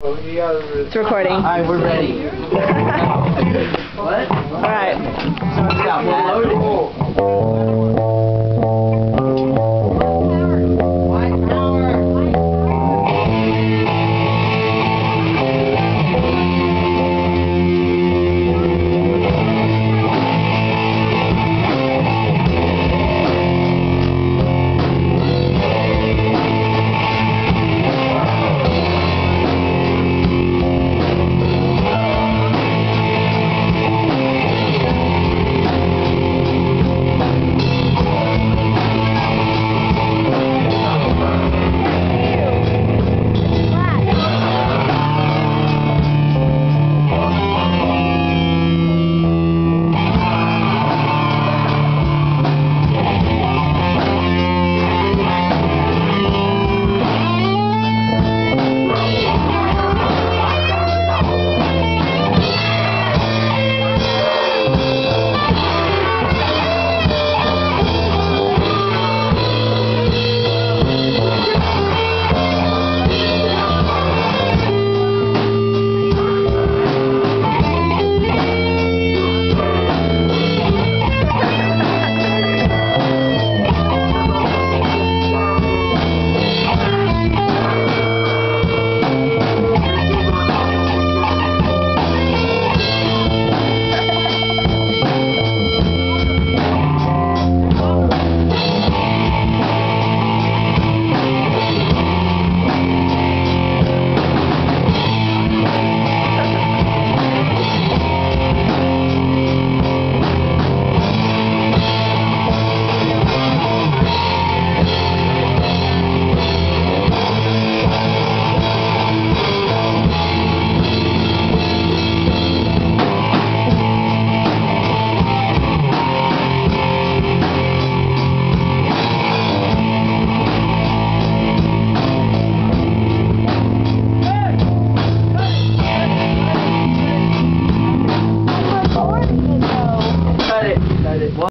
It's recording. Alright, we're ready. what? Alright.